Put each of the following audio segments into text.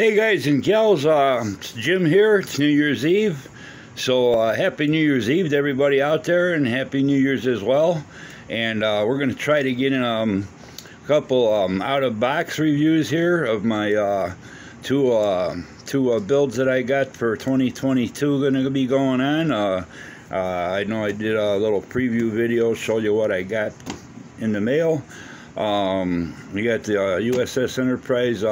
Hey guys and gals, uh, it's Jim here. It's New Year's Eve. So uh, happy New Year's Eve to everybody out there and happy New Year's as well. And uh, we're going to try to get in um, a couple um, out-of-box reviews here of my uh, two, uh, two uh, builds that I got for 2022 going to be going on. I know I did a little preview video, show you what I got in the mail. Um, we got the USS Enterprise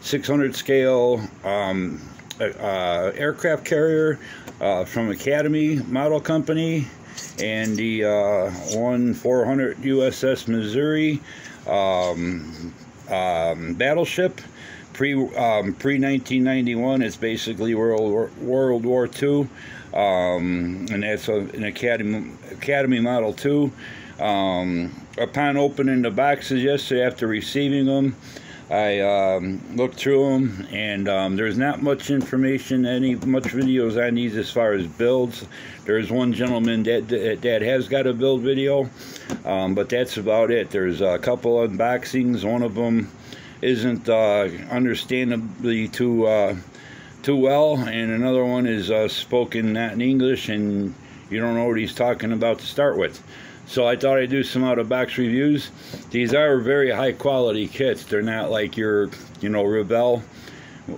600 scale um, uh, aircraft carrier uh, from Academy Model Company and the uh, 1 400 USS Missouri um, um, battleship. Pre um, pre 1991 it's basically World War, World War II um, and that's a, an Academy Academy Model 2 um, upon opening the boxes yesterday after receiving them I um, looked through them, and um, there's not much information, any much videos on these as far as builds. There's one gentleman that that has got a build video, um, but that's about it. There's a couple unboxings. One of them isn't uh, understandably too uh, too well, and another one is uh, spoken not in English, and you don't know what he's talking about to start with. So I thought I'd do some out of box reviews. These are very high quality kits. They're not like your, you know, Revell.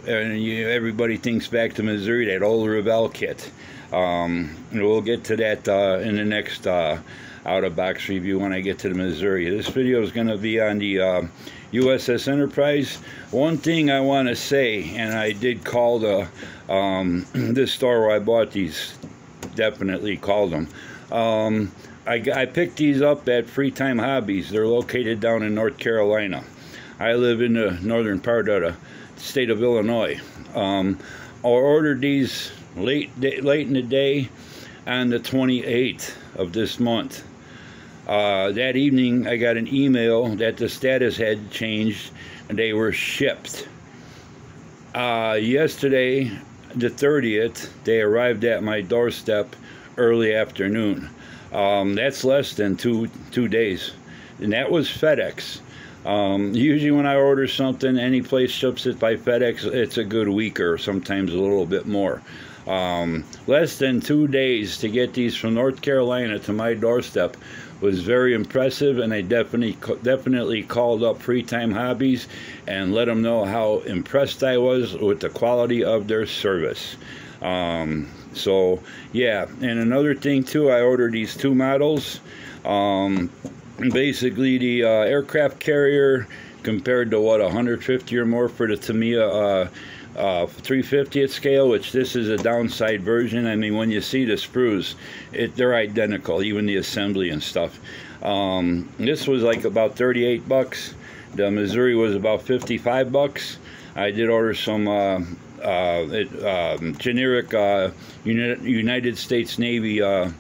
And you, everybody thinks back to Missouri, that old Revell kit. Um, we'll get to that uh, in the next uh, out of box review when I get to the Missouri. This video is going to be on the uh, USS Enterprise. One thing I want to say, and I did call the um, this store where I bought these, definitely called them. Um, I, I picked these up at Free Time Hobbies. They're located down in North Carolina. I live in the northern part of the state of Illinois. Um, I ordered these late late in the day on the 28th of this month. Uh, that evening, I got an email that the status had changed and they were shipped. Uh, yesterday, the 30th, they arrived at my doorstep early afternoon. Um, that's less than two two days, and that was FedEx. Um, usually, when I order something, any place ships it by FedEx, it's a good week or sometimes a little bit more. Um, less than two days to get these from North Carolina to my doorstep was very impressive, and I definitely definitely called up Free Time Hobbies and let them know how impressed I was with the quality of their service. Um, so yeah, and another thing too, I ordered these two models. Um, basically, the uh, aircraft carrier compared to what 150 or more for the Tamiya uh, uh, 350th scale, which this is a downside version. I mean, when you see the sprues, it, they're identical, even the assembly and stuff. Um, this was like about 38 bucks. The Missouri was about 55 bucks. I did order some uh, generic uh, United States Navy uh,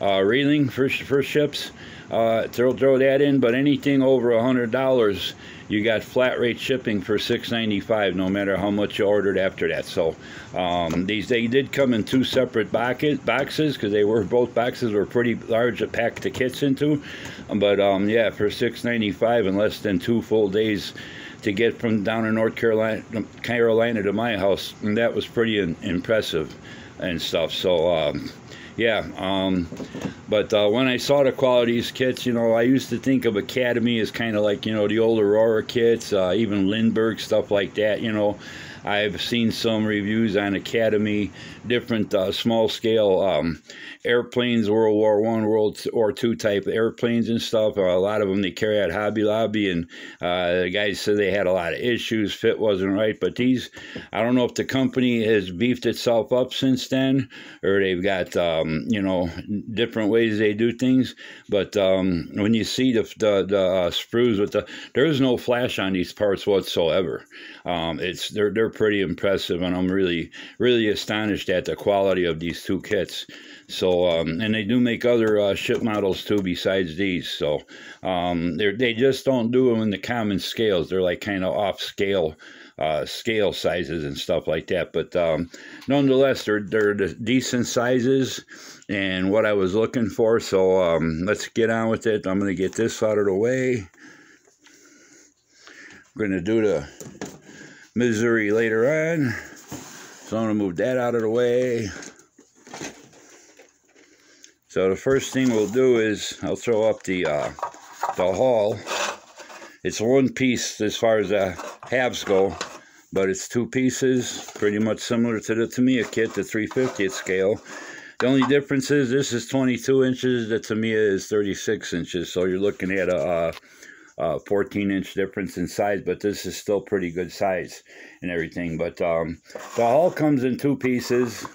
railing for, for ships. throw, throw that in, but anything over a hundred dollars, you got flat rate shipping for $6.95 no matter how much you ordered after that so um, these they did come in two separate boxes because they were both boxes were pretty large to pack the kits into but um, yeah for $6.95 in less than two full days to get from down in North Carolina, Carolina to my house, and that was pretty in, impressive and stuff. So, um, yeah. Um, but uh, when I saw the these kits, you know, I used to think of Academy as kind of like, you know, the old Aurora kits, uh, even Lindbergh, stuff like that, you know. I've seen some reviews on Academy, different uh, small scale um, airplanes, World War One, World War Two type airplanes and stuff. A lot of them they carry out Hobby Lobby, and uh, the guys said they had a lot of issues. Fit wasn't right, but these, I don't know if the company has beefed itself up since then, or they've got um, you know different ways they do things. But um, when you see the the, the uh, sprues with the, there's no flash on these parts whatsoever. Um, it's they're they're pretty impressive, and I'm really really astonished at the quality of these two kits. So um, and they do make other uh, ship models too besides these. So um, they they just don't do them in the common scales. They're like kind of off scale. Uh, scale sizes and stuff like that. But um, nonetheless, they're they're decent sizes and what I was looking for. So um, let's get on with it. I'm going to get this out of the way. I'm going to do the Missouri later on. So I'm going to move that out of the way. So the first thing we'll do is I'll throw up the uh, the hull. It's one piece as far as the halves go, but it's two pieces, pretty much similar to the Tamiya kit, the 350th scale. The only difference is this is 22 inches, the Tamiya is 36 inches, so you're looking at a, a 14 inch difference in size, but this is still pretty good size and everything. But um, the hull comes in two pieces,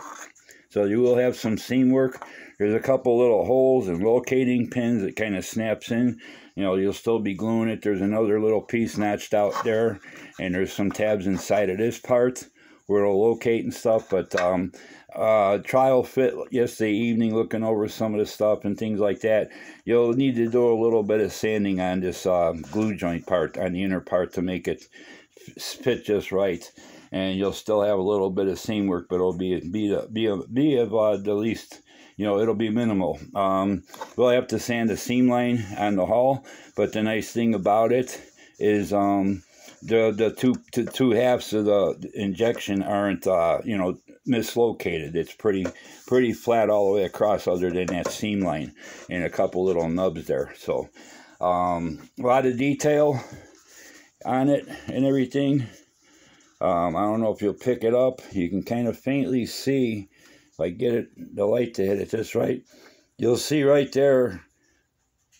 so you will have some seam work. There's a couple little holes and locating pins that kind of snaps in. You know, you'll still be gluing it. There's another little piece notched out there, and there's some tabs inside of this part where it'll locate and stuff. But um, uh, trial fit yesterday evening, looking over some of the stuff and things like that. You'll need to do a little bit of sanding on this uh, glue joint part, on the inner part, to make it fit just right. And you'll still have a little bit of seam work, but it'll be be be be of uh, the least you know, it'll be minimal. Um, we'll have to sand the seam line on the hull, but the nice thing about it is um, the the two the two halves of the injection aren't uh, you know mislocated. It's pretty pretty flat all the way across, other than that seam line and a couple little nubs there. So um, a lot of detail on it and everything. Um, I don't know if you'll pick it up. You can kind of faintly see if I get it, the light to hit it just right, you'll see right there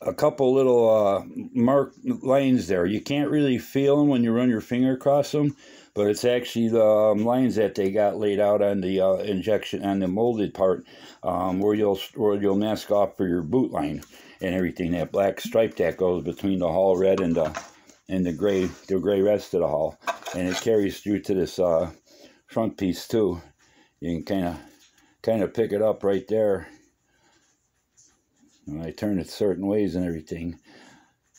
a couple little uh, mark lines there. You can't really feel them when you run your finger across them, but it's actually the um, lines that they got laid out on the uh, injection on the molded part, um, where you'll where you'll mask off for your boot line and everything. That black stripe that goes between the hull red and the and the gray the gray rest of the hull, and it carries through to this uh, front piece too. You can kind of kind of pick it up right there. When I turn it certain ways and everything.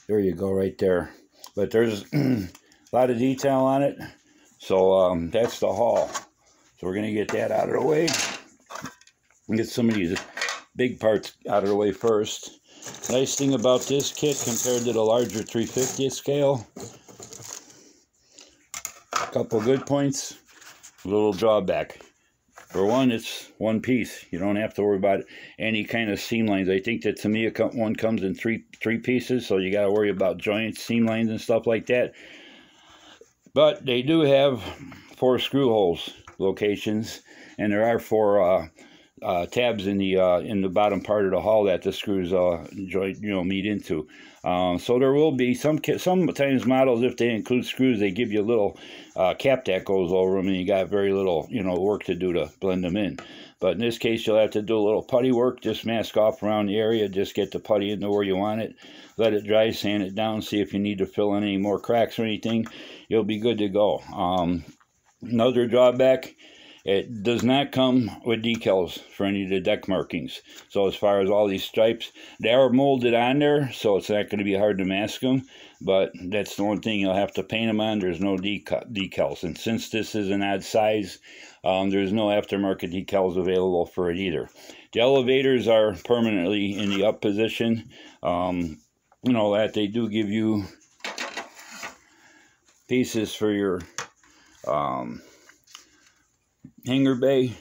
There you go right there. But there's a lot of detail on it. So um, that's the hull. So we're going to get that out of the way. And get some of these big parts out of the way first. Nice thing about this kit compared to the larger 350 scale. A couple good points. A little drawback. For one, it's one piece. You don't have to worry about any kind of seam lines. I think that to me, one comes in three three pieces, so you got to worry about joints, seam lines, and stuff like that. But they do have four screw holes locations, and there are four uh, uh, tabs in the uh, in the bottom part of the hull that the screws uh, joint you know meet into. Um, so there will be some sometimes models if they include screws they give you a little uh, cap that goes over them and you got very little you know work to do to blend them in. But in this case you'll have to do a little putty work, just mask off around the area, just get the putty into where you want it, let it dry, sand it down, see if you need to fill in any more cracks or anything. You'll be good to go. Um, another drawback it does not come with decals for any of the deck markings. So as far as all these stripes, they are molded on there, so it's not going to be hard to mask them. But that's the one thing you'll have to paint them on. There's no decal decals. And since this is an odd size, um, there's no aftermarket decals available for it either. The elevators are permanently in the up position. Um, you know that they do give you pieces for your um, hangar bay.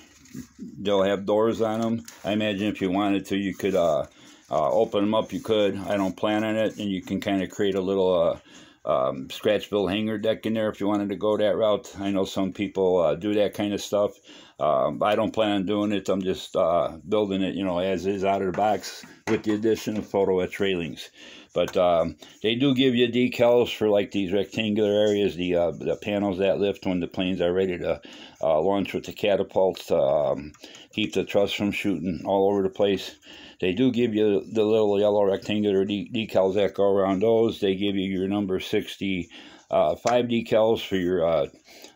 They'll have doors on them. I imagine if you wanted to, you could uh, uh, open them up. You could. I don't plan on it, and you can kind of create a little uh, um, scratch build hangar deck in there if you wanted to go that route. I know some people uh, do that kind of stuff. Um, I don't plan on doing it. I'm just uh, building it, you know, as is out of the box with the addition of photo etch railings. But um, they do give you decals for like these rectangular areas, the uh, the panels that lift when the planes are ready to uh, launch with the catapults to um, keep the truss from shooting all over the place. They do give you the little yellow rectangular de decals that go around those. They give you your number 65 uh, decals for your uh,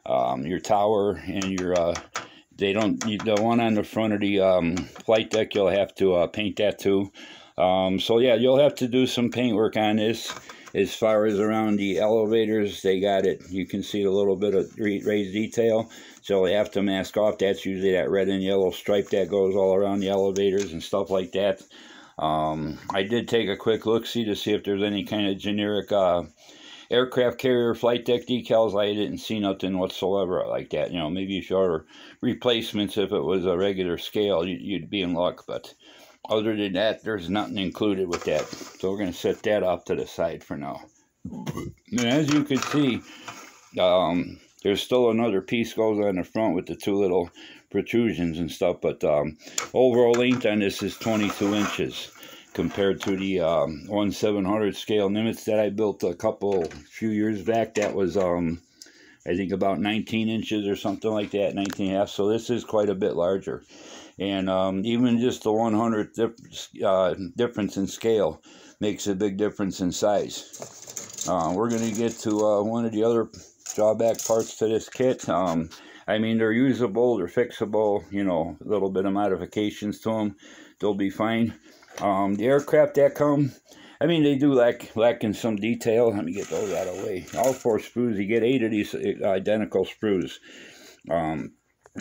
um, your tower and your uh, they don't the one on the front of the um, flight deck you'll have to uh, paint that too um, so yeah, you'll have to do some paint work on this. As far as around the elevators, they got it. You can see a little bit of raised detail. So they have to mask off. That's usually that red and yellow stripe that goes all around the elevators and stuff like that. Um, I did take a quick look-see to see if there's any kind of generic uh, aircraft carrier flight deck decals, I didn't see nothing whatsoever like that. You know, maybe if you replacements, if it was a regular scale, you'd be in luck. But other than that, there's nothing included with that. So we're going to set that off to the side for now. And as you can see, um, there's still another piece goes on the front with the two little protrusions and stuff, but um, overall length on this is 22 inches compared to the um, 1 700 scale Nimitz that I built a couple few years back. That was, um, I think, about 19 inches or something like that, 19 and a half. So this is quite a bit larger. And um, even just the 100 dif uh, difference in scale makes a big difference in size. Uh, we're going to get to uh, one of the other drawback parts to this kit. Um, I mean, they're usable, they're fixable, you know, a little bit of modifications to them. They'll be fine. Um, the aircraft that come, I mean, they do lack, lack in some detail. Let me get those out of the way. All four sprues, you get eight of these uh, identical sprues. Um,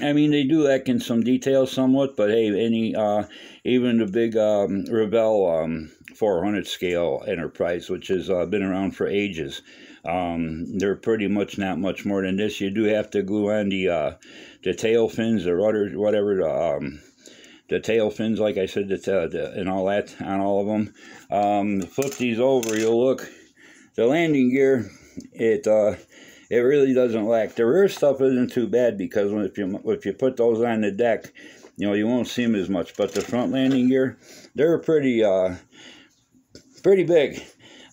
I mean, they do lack in some detail somewhat, but hey, any, uh, even the big um, Revell um, 400 scale Enterprise, which has uh, been around for ages, um, they're pretty much not much more than this. You do have to glue on the uh, the tail fins, the rudder, whatever, the, um, the tail fins, like I said, the, the, and all that on all of them. Um, flip these over, you'll look. The landing gear, it uh, it really doesn't lack. The rear stuff isn't too bad because if you if you put those on the deck, you know you won't see them as much. But the front landing gear, they're pretty uh, pretty big.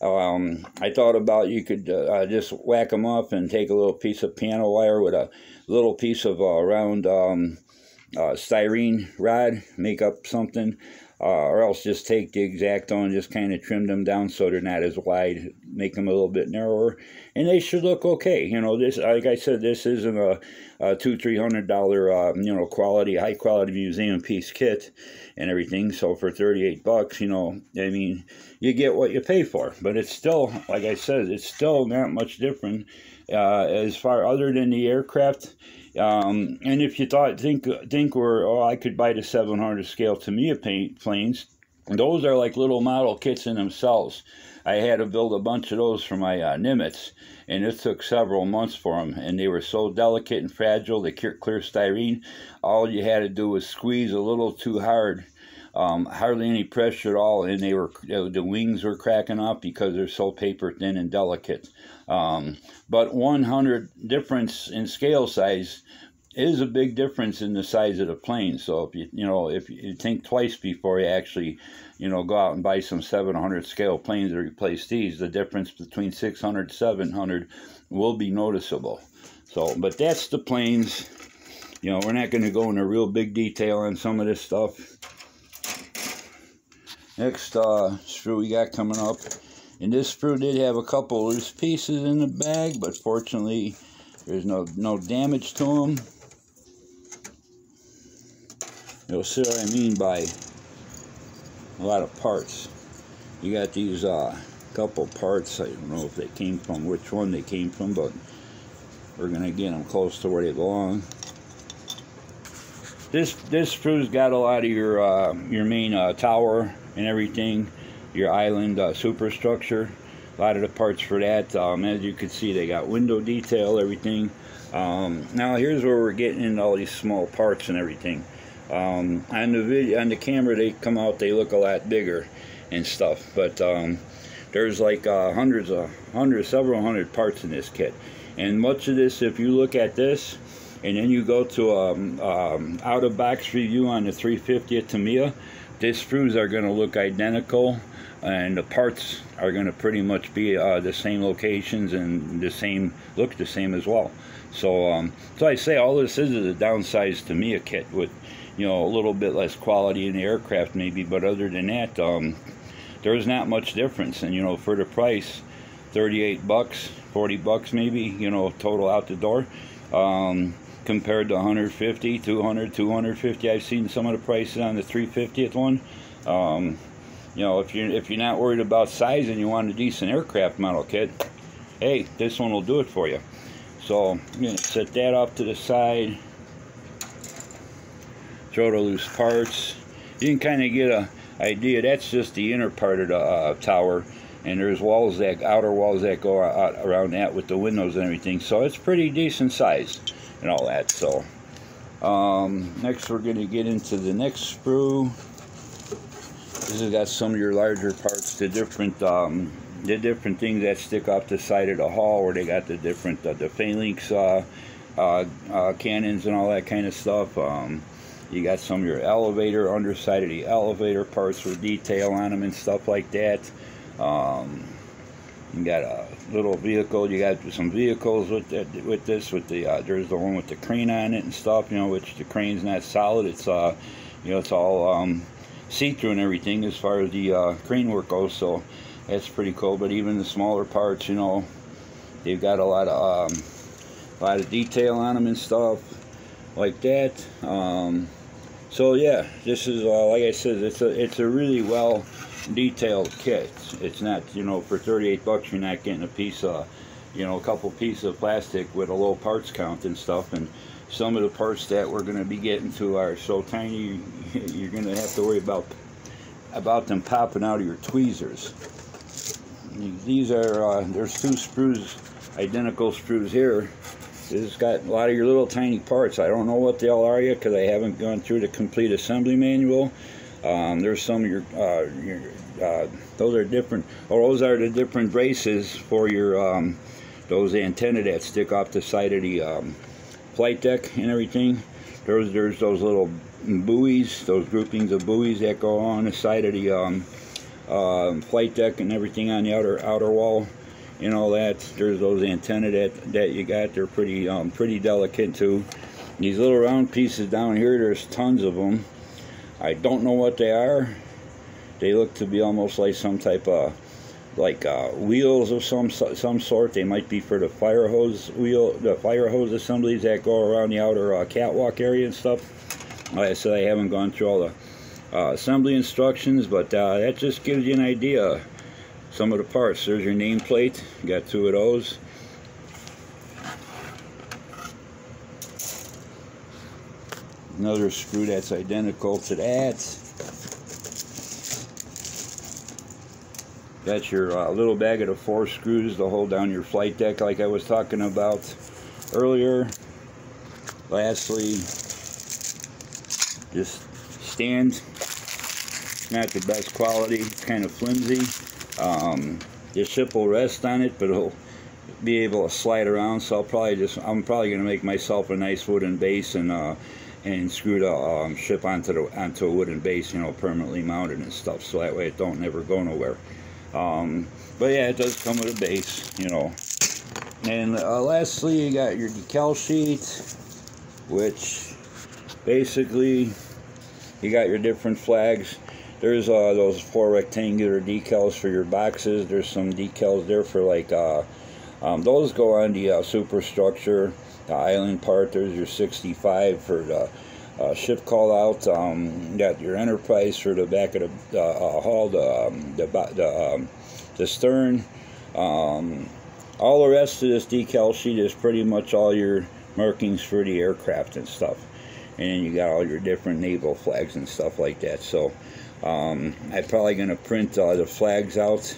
Um, I thought about you could uh, just whack them up and take a little piece of piano wire with a little piece of uh, round um, uh, styrene rod, make up something, uh, or else just take the X-Acto and just kind of trim them down so they're not as wide, make them a little bit narrower, and they should look okay. You know, this, like I said, this isn't a, a two, three hundred dollar, uh, you know, quality, high quality museum piece kit and everything. So for 38 bucks, you know, I mean, you get what you pay for. But it's still, like I said, it's still not much different uh, as far other than the aircraft. Um, and if you thought think think we're oh I could buy the 700 scale Tamiya planes, those are like little model kits in themselves. I had to build a bunch of those for my uh, Nimitz, and it took several months for them. And they were so delicate and fragile, the clear styrene. All you had to do was squeeze a little too hard, um, hardly any pressure at all, and they were the wings were cracking up because they're so paper thin and delicate. Um, but 100 difference in scale size is a big difference in the size of the plane. So if you you know if you think twice before you actually you know go out and buy some 700 scale planes to replace these, the difference between 600 700 will be noticeable. So, but that's the planes. You know, we're not going to go into real big detail on some of this stuff. Next uh, sprue we got coming up. And this sprue did have a couple loose pieces in the bag, but fortunately there's no, no damage to them. You'll see what I mean by a lot of parts. You got these uh, couple parts. I don't know if they came from, which one they came from, but we're going to get them close to where they belong. This this sprue's got a lot of your uh, your main uh, tower and everything, your island uh, superstructure. A lot of the parts for that. Um, as you can see, they got window detail, everything. Um, now here's where we're getting into all these small parts and everything. Um, on the video, on the camera, they come out, they look a lot bigger and stuff. But um, there's like uh, hundreds of hundreds, several hundred parts in this kit. And much of this, if you look at this, and then you go to um, um, out-of-box review on the 350 at Tamiya, these sprues are going to look identical and the parts are going to pretty much be uh, the same locations and the same look the same as well. So um, so I say all this is is a downsized a kit with you know a little bit less quality in the aircraft maybe but other than that um, there's not much difference. And you know for the price 38 bucks 40 bucks maybe you know total out the door. Um, compared to 150 200 250 I've seen some of the prices on the 350th one. Um, you know if you're if you're not worried about size and you want a decent aircraft model kit hey this one will do it for you. So I'm going to set that off to the side. Throw the loose parts. You can kind of get a idea that's just the inner part of the uh, tower and there's walls that outer walls that go out around that with the windows and everything. So it's pretty decent size and all that so um, next we're going to get into the next sprue this has got some of your larger parts the different um, the different things that stick off the side of the hull where they got the different uh, the phalanx uh, uh, uh, cannons and all that kind of stuff. Um, you got some of your elevator underside of the elevator parts with detail on them and stuff like that. Um, you got a little vehicle. You got some vehicles with that, with this. With the uh, there's the one with the crane on it and stuff. You know, which the crane's not solid. It's uh, you know, it's all um, see-through and everything as far as the uh, crane work goes. So that's pretty cool. But even the smaller parts, you know, they've got a lot of um, a lot of detail on them and stuff like that. Um, so yeah, this is uh, like I said, it's a it's a really well detailed kit. It's not, you know, for 38 bucks you're not getting a piece of, you know, a couple pieces of plastic with a low parts count and stuff. And some of the parts that we're going to be getting to are so tiny you're going to have to worry about about them popping out of your tweezers. These are, uh, there's two sprues, identical sprues here. It's got a lot of your little tiny parts. I don't know what they all are yet because I haven't gone through the complete assembly manual. Um, there's some of your, uh, your uh, those are different, or those are the different braces for your, um, those antenna that stick off the side of the um, flight deck and everything. There's, there's those little buoys, those groupings of buoys that go on the side of the um, uh, flight deck and everything on the outer outer wall and all that. There's those antenna that, that you got. They're pretty um, pretty delicate too. These little round pieces down here, there's tons of them. I don't know what they are. They look to be almost like some type of like uh, wheels of some some sort. They might be for the fire hose wheel, the fire hose assemblies that go around the outer uh, catwalk area and stuff. Like I said, I haven't gone through all the uh, assembly instructions, but uh, that just gives you an idea. Some of the parts. There's your nameplate. Got two of those. Another sprue that's identical to that. Got your uh, little bag of the four screws to hold down your flight deck like I was talking about earlier. Lastly, this stand. Not the best quality, kind of flimsy. Um, the ship will rest on it, but it'll be able to slide around. So I'll probably just, I'm probably going to make myself a nice wooden base and uh, and screw the um, ship onto the onto a wooden base, you know, permanently mounted and stuff, so that way it don't never go nowhere. Um, but yeah, it does come with a base, you know. And uh, lastly, you got your decal sheet, which basically you got your different flags. There's uh, those four rectangular decals for your boxes. There's some decals there for like uh, um, those go on the uh, superstructure the island part. There's your 65 for the uh, ship call out. Um, got your Enterprise for the back of the uh, hull, the um, the the, um, the stern. Um, all the rest of this decal sheet is pretty much all your markings for the aircraft and stuff. And you got all your different naval flags and stuff like that. So um, I'm probably going to print uh, the flags out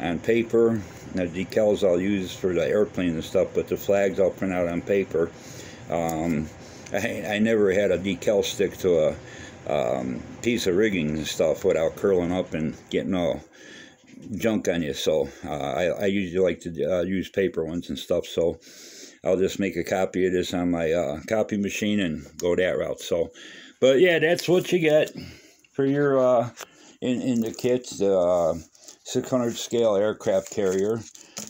on paper the decals I'll use for the airplane and stuff, but the flags I'll print out on paper. Um, I, I, never had a decal stick to a um, piece of rigging and stuff without curling up and getting all junk on you. So uh, I, I, usually like to uh, use paper ones and stuff. So I'll just make a copy of this on my uh, copy machine and go that route. So, but yeah, that's what you get for your uh, in in the kits. Uh, 600 scale aircraft carrier.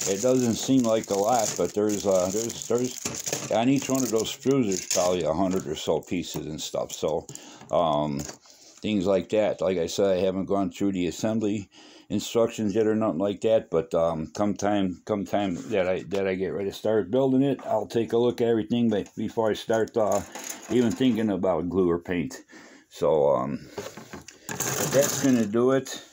It doesn't seem like a lot, but there's uh, there's there's on each one of those sprues there's probably a hundred or so pieces and stuff. So um, things like that. Like I said, I haven't gone through the assembly instructions yet or nothing like that. But um, come time come time that I that I get ready to start building it, I'll take a look at everything. But before I start uh, even thinking about glue or paint, so um, that's gonna do it.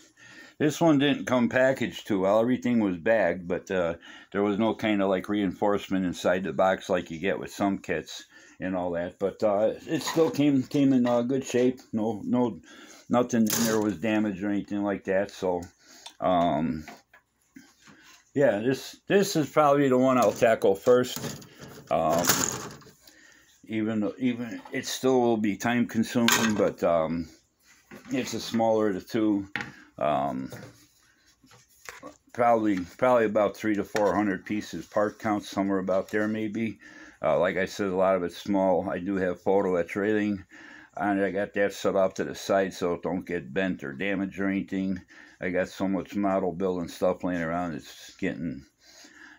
This one didn't come packaged too well. Everything was bagged, but uh, there was no kind of like reinforcement inside the box like you get with some kits and all that. But uh, it still came came in uh, good shape. No no nothing in there was damaged or anything like that. So um, yeah, this this is probably the one I'll tackle first. Um, even even it still will be time consuming, but um, it's a smaller of the two. Um, probably probably about three to four hundred pieces part count somewhere about there maybe. Uh, like I said, a lot of it's small. I do have photo etch railing, and I got that set off to the side so it don't get bent or damaged or anything. I got so much model building stuff laying around. It's getting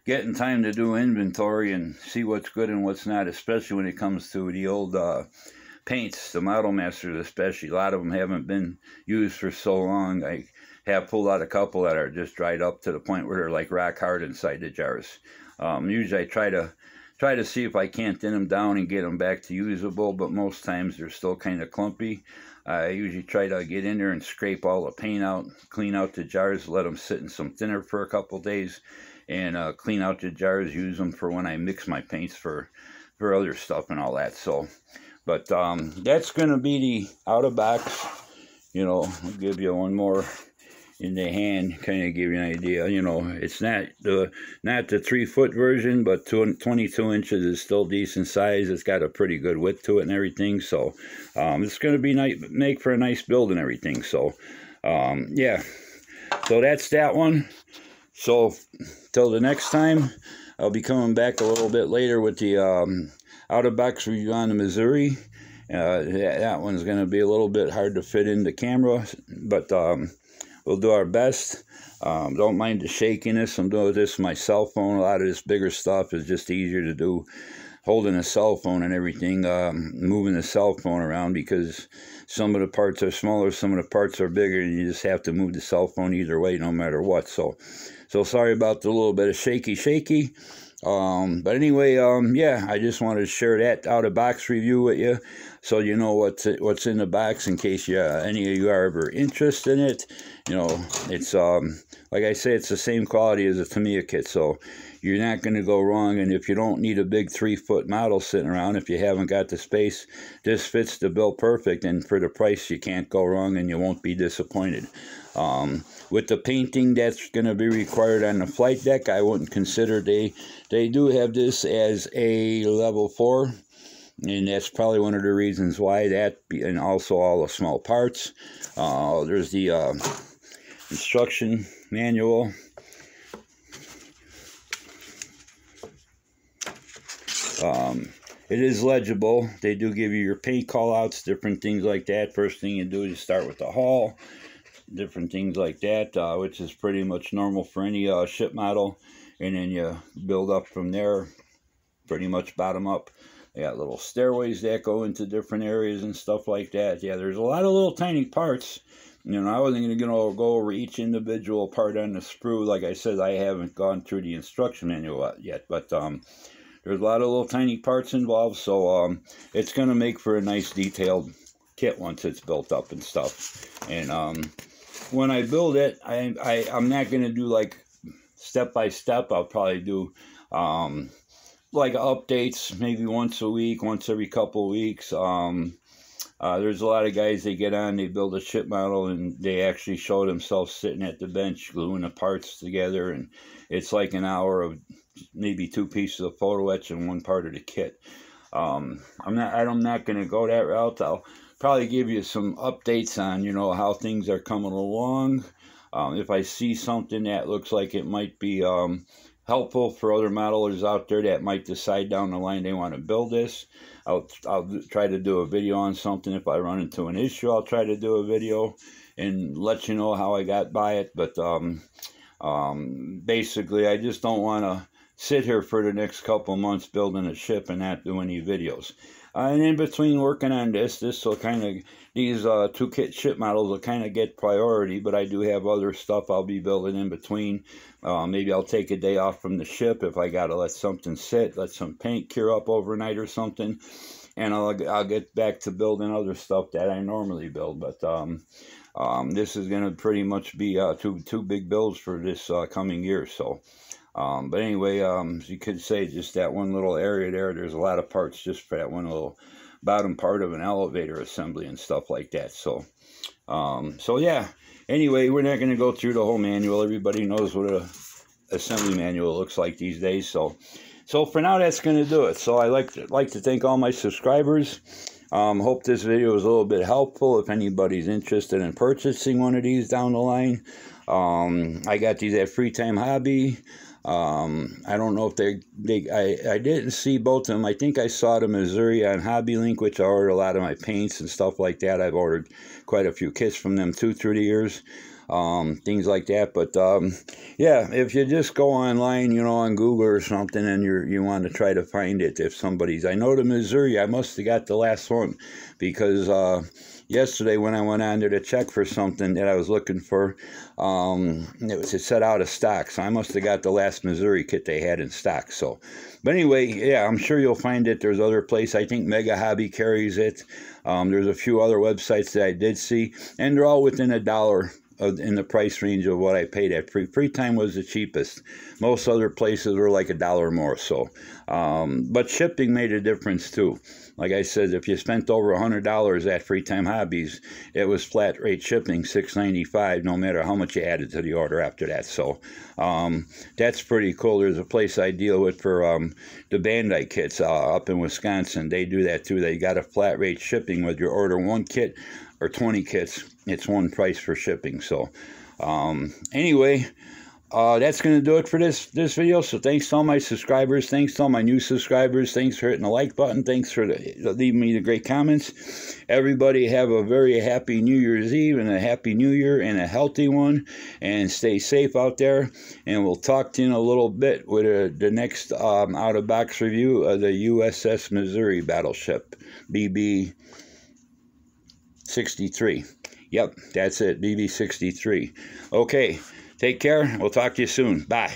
getting time to do inventory and see what's good and what's not, especially when it comes to the old uh, paints, the Model Masters especially. A lot of them haven't been used for so long. I have pulled out a couple that are just dried up to the point where they're like rock hard inside the jars. Um, usually I try to try to see if I can't thin them down and get them back to usable, but most times they're still kind of clumpy. I usually try to get in there and scrape all the paint out, clean out the jars, let them sit in some thinner for a couple days, and uh, clean out the jars, use them for when I mix my paints for, for other stuff and all that. So, but um, that's going to be the out of box. You know, I'll give you one more in the hand kind of give you an idea you know. It's not the not the three foot version but 22 inches is still decent size. It's got a pretty good width to it and everything so um, it's going to be nice make for a nice build and everything so um, yeah. So that's that one. So till the next time I'll be coming back a little bit later with the um, out of box review on the Missouri uh, that, one's going to be a little bit hard to fit in the camera but um, we'll do our best. Um, don't mind the shakiness. I'm doing this with my cell phone. A lot of this bigger stuff is just easier to do holding a cell phone and everything, um, moving the cell phone around because some of the parts are smaller, some of the parts are bigger, and you just have to move the cell phone either way, no matter what. So, so sorry about the little bit of shaky, shaky. Um, but anyway, um, yeah, I just wanted to share that out of box review with you, so you know what's what's in the box in case you uh, any of you are ever interested in it. You know, it's um, like I say, it's the same quality as a Tamiya kit, so you're not going to go wrong. And if you don't need a big three foot model sitting around, if you haven't got the space, this fits the bill perfect. And for the price, you can't go wrong and you won't be disappointed. Um, with the painting that's going to be required on the flight deck, I wouldn't consider they they do have this as a level four, and that's probably one of the reasons why that, and also all the small parts. Uh, there's the uh, instruction manual. Um, it is legible. They do give you your paint callouts, different things like that. First thing you do is you start with the hull, different things like that, uh, which is pretty much normal for any uh, ship model. And then you build up from there, pretty much bottom up. They got little stairways that go into different areas and stuff like that. Yeah, there's a lot of little tiny parts. You know, I wasn't going to go over each individual part on the sprue. Like I said, I haven't gone through the instruction manual yet, but um, there's a lot of little tiny parts involved, so um, it's going to make for a nice detailed kit once it's built up and stuff. And um, when I build it, I, I, I'm not going to do like step by step. I'll probably do um, like updates maybe once a week, once every couple weeks. Um, uh, there's a lot of guys they get on, they build a ship model, and they actually show themselves sitting at the bench gluing the parts together, and it's like an hour of maybe two pieces of photo etch and one part of the kit. Um, I'm not. I'm not going to go that route. I'll probably give you some updates on you know how things are coming along. Um, if I see something that looks like it might be um, helpful for other modelers out there that might decide down the line they want to build this, I'll I'll try to do a video on something. If I run into an issue, I'll try to do a video and let you know how I got by it. But um, um, basically, I just don't want to sit here for the next couple months building a ship and not do any videos. Uh, and in between working on this, this will kind of, these uh, two kit ship models will kind of get priority, but I do have other stuff I'll be building in between. Uh, maybe I'll take a day off from the ship if I got to let something sit, let some paint cure up overnight or something. And I'll, I'll get back to building other stuff that I normally build. But um, um, this is going to pretty much be uh, two, two big builds for this uh, coming year. So um, but anyway, um, you could say just that one little area there, there's a lot of parts just for that one little bottom part of an elevator assembly and stuff like that. So, um, so yeah. Anyway, we're not going to go through the whole manual. Everybody knows what a assembly manual looks like these days. So, so for now, that's going to do it. So I like to, like to thank all my subscribers. Um, hope this video was a little bit helpful if anybody's interested in purchasing one of these down the line. Um, I got these at Free Time Hobby. Um, I don't know if they, they I, I didn't see both of them. I think I saw the Missouri on Hobby Link, which I ordered a lot of my paints and stuff like that. I've ordered quite a few kits from them too through the years um, things like that. But um, yeah, if you just go online, you know, on Google or something, and you you want to try to find it, if somebody's, I know the Missouri, I must have got the last one because uh, yesterday when I went on there to check for something that I was looking for, um, it was it set out of stock, so I must have got the last Missouri kit they had in stock. So, but anyway, yeah, I'm sure you'll find it. There's other place. I think Mega Hobby carries it. Um, there's a few other websites that I did see, and they're all within a dollar in the price range of what I paid at free. Free time was the cheapest. Most other places were like a dollar more. So, um, but shipping made a difference too. Like I said, if you spent over a hundred dollars at Free Time Hobbies, it was flat rate shipping, six ninety five, no matter how much you added to the order after that. So, um, that's pretty cool. There's a place I deal with for um, the Bandai kits uh, up in Wisconsin. They do that too. They got a flat rate shipping with your order one kit or 20 kits, it's one price for shipping. So, um, anyway, uh, that's going to do it for this this video. So thanks to all my subscribers. Thanks to all my new subscribers. Thanks for hitting the like button. Thanks for the, leaving me the great comments. Everybody have a very happy New Year's Eve and a happy New Year and a healthy one. And stay safe out there. And we'll talk to you in a little bit with uh, the next um, out-of-box review of the USS Missouri battleship. BB 63. Yep, that's it, BB63. Okay, take care. We'll talk to you soon. Bye.